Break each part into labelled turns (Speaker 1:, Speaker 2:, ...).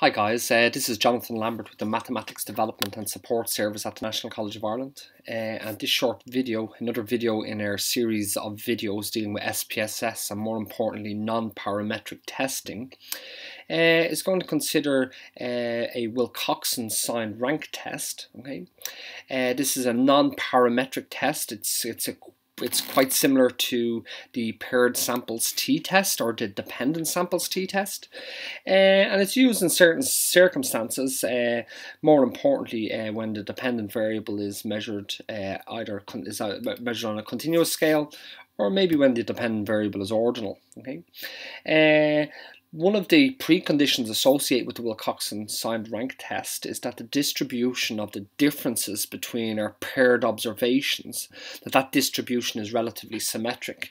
Speaker 1: Hi guys, uh, this is Jonathan Lambert with the Mathematics Development and Support Service at the National College of Ireland. Uh, and this short video, another video in our series of videos dealing with SPSS and more importantly non-parametric testing uh, is going to consider uh, a Wilcoxon signed rank test. Okay, uh, This is a non-parametric test, it's, it's a it's quite similar to the paired samples t-test or the dependent samples t-test. Uh, and it's used in certain circumstances uh, more importantly uh, when the dependent variable is measured uh, either is measured on a continuous scale or maybe when the dependent variable is ordinal okay? Uh, one of the preconditions associated with the Wilcoxon signed rank test is that the distribution of the differences between our paired observations, that that distribution is relatively symmetric.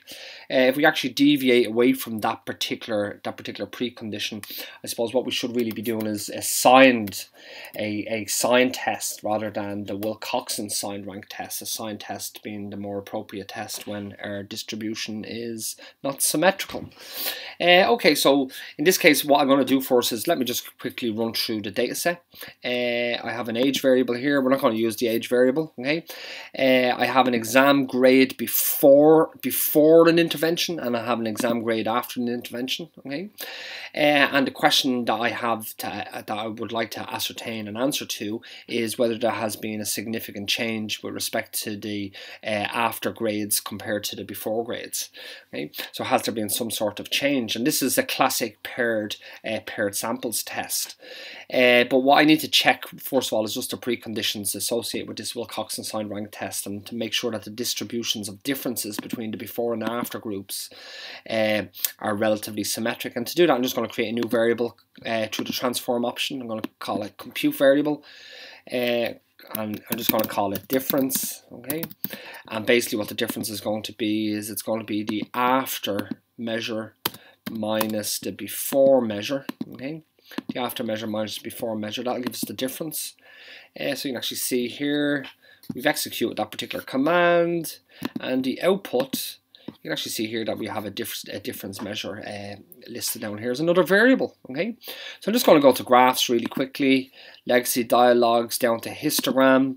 Speaker 1: Uh, if we actually deviate away from that particular that particular precondition, I suppose what we should really be doing is assigned a, a sign test rather than the Wilcoxon signed rank test, a signed test being the more appropriate test when our distribution is not symmetrical. Uh, okay, so in this case, what I'm going to do first is let me just quickly run through the data set. Uh, I have an age variable here. We're not going to use the age variable. Okay. Uh, I have an exam grade before before an intervention, and I have an exam grade after an intervention. Okay. Uh, and the question that I have to, that I would like to ascertain an answer to is whether there has been a significant change with respect to the uh, after grades compared to the before grades. Okay. So has there been some sort of change? And this is a classic paired uh, paired samples test. Uh, but what I need to check first of all is just the preconditions associated with this Wilcoxon signed rank test and to make sure that the distributions of differences between the before and after groups uh, are relatively symmetric. And to do that, I'm just going to create a new variable uh, through the transform option. I'm going to call it compute variable. Uh, and I'm just going to call it difference okay and basically what the difference is going to be is it's going to be the after measure minus the before measure, okay? The after measure minus the before measure, that'll give us the difference. Uh, so you can actually see here, we've executed that particular command, and the output, you can actually see here that we have a, diff a difference measure uh, listed down here is another variable, okay? So I'm just going to go to graphs really quickly, legacy dialogues down to histogram,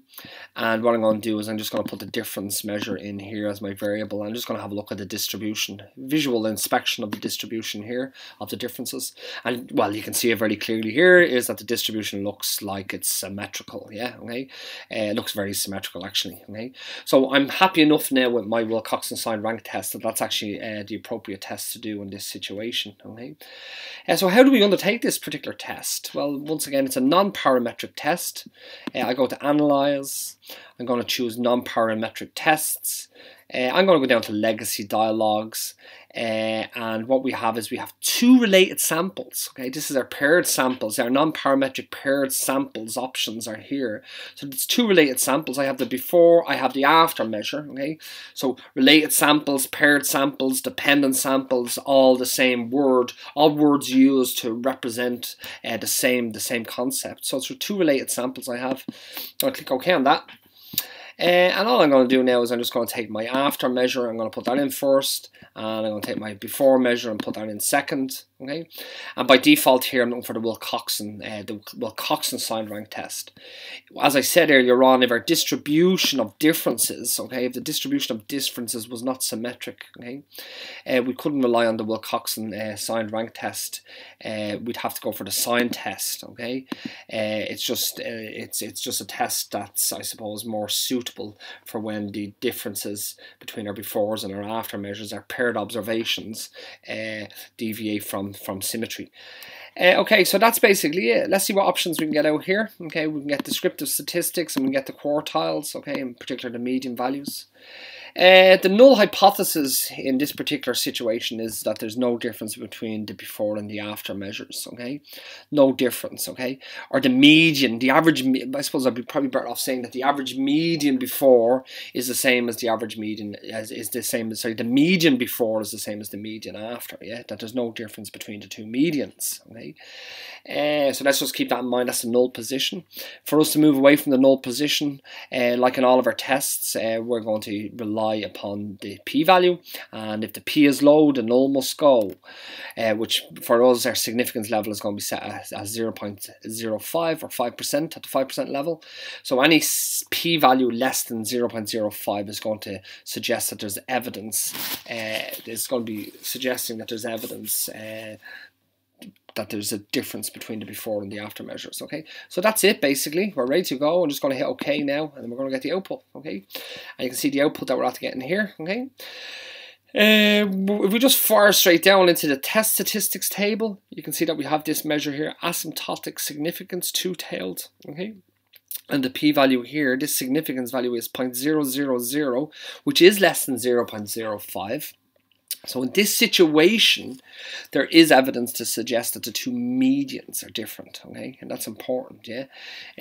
Speaker 1: and what I'm going to do is I'm just going to put the difference measure in here as my variable. I'm just going to have a look at the distribution, visual inspection of the distribution here of the differences. And well, you can see it very clearly here is that the distribution looks like it's symmetrical. Yeah, okay. Uh, it looks very symmetrical actually. Okay. So I'm happy enough now with my Wilcoxon signed rank test that that's actually uh, the appropriate test to do in this situation. Okay. Uh, so how do we undertake this particular test? Well, once again, it's a non-parametric test. Uh, I go to analyze. I'm going to choose non-parametric tests. Uh, I'm going to go down to legacy dialogues uh, and what we have is we have two related samples. Okay, this is our paired samples. Our non-parametric paired samples options are here. So it's two related samples. I have the before, I have the after measure. Okay, so related samples, paired samples, dependent samples, all the same word, all words used to represent uh, the same the same concept. So it's for two related samples I have. I'll click OK on that. Uh, and all I'm going to do now is I'm just going to take my after measure, I'm going to put that in first, and I'm going to take my before measure and put that in second. Okay, and by default here I'm looking for the Wilcoxon, uh, the Wilcoxon signed rank test. As I said earlier on, if our distribution of differences, okay, if the distribution of differences was not symmetric, okay, uh, we couldn't rely on the Wilcoxon uh, signed rank test. We'd have to go for the sign test. Okay, it's just it's it's just a test that's I suppose more for when the differences between our befores and our after measures, our paired observations, deviate from from symmetry. Uh, okay, so that's basically it. Let's see what options we can get out here. Okay, we can get descriptive statistics and we can get the quartiles, okay, in particular the median values. Uh, the null hypothesis in this particular situation is that there's no difference between the before and the after measures, okay? No difference, okay? Or the median, the average, I suppose I'd be probably better off saying that the average median before is the same as the average median, as is the same as, sorry, the median before is the same as the median after, yeah? That there's no difference between the two medians, okay? Uh, so let's just keep that in mind, that's the null position. For us to move away from the null position, uh, like in all of our tests, uh, we're going to rely rely upon the p-value and if the p is low the null must go uh, which for us our significance level is going to be set as, as 0.05 or 5% at the 5% level. So any p-value less than 0.05 is going to suggest that there's evidence uh, it's going to be suggesting that there's evidence uh, that there's a difference between the before and the after measures okay? So that's it basically. We're ready to go. I'm just going to hit OK now and then we're going to get the output okay? And you can see the output that we're at getting here okay? Uh, if we just fire straight down into the test statistics table you can see that we have this measure here asymptotic significance two-tailed okay? And the p-value here this significance value is 0.000 which is less than 0.05 so in this situation, there is evidence to suggest that the two medians are different, okay? And that's important, yeah?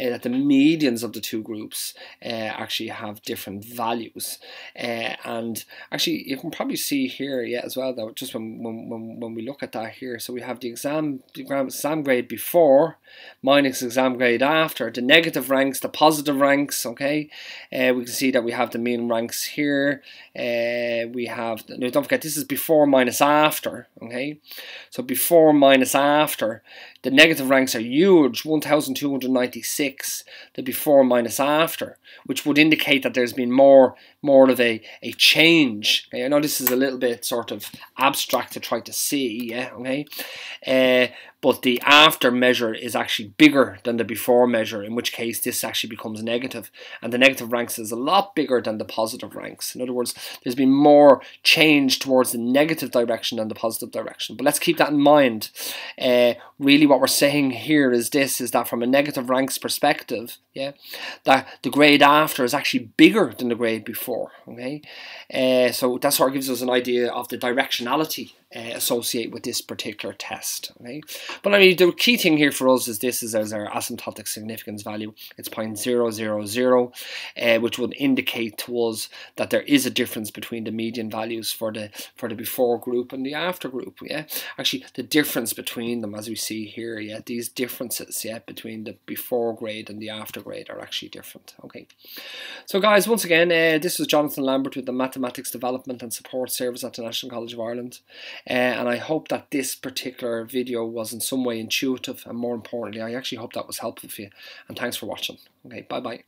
Speaker 1: Uh, that the medians of the two groups uh, actually have different values. Uh, and actually, you can probably see here, yeah, as well, though, just when, when, when, we look at that here. So we have the exam, the exam grade before minus exam grade after, the negative ranks, the positive ranks, okay? We can see that we have the mean ranks here. We have, no, don't forget, this is before minus after, okay? So before minus after, the negative ranks are huge, 1,296, the before minus after, which would indicate that there's been more more of a, a change. Okay? I know this is a little bit sort of abstract to try to see, yeah, okay? Uh, but the after measure is actually bigger than the before measure, in which case this actually becomes negative. And the negative ranks is a lot bigger than the positive ranks. In other words, there's been more change towards the negative direction than the positive direction. But let's keep that in mind. Uh, really what we're saying here is this, is that from a negative ranks perspective, yeah, that the grade after is actually bigger than the grade before, okay? Uh, so that sort of gives us an idea of the directionality uh, associate with this particular test. Okay, but I mean the key thing here for us is this is as our asymptotic significance value. It's 0.000, uh, which would indicate to us that there is a difference between the median values for the for the before group and the after group. Yeah, actually the difference between them, as we see here, yeah, these differences, yeah, between the before grade and the after grade are actually different. Okay, so guys, once again, uh, this is Jonathan Lambert with the Mathematics Development and Support Service at the National College of Ireland. Uh, and I hope that this particular video was in some way intuitive and more importantly I actually hope that was helpful for you and thanks for watching. Okay, bye bye.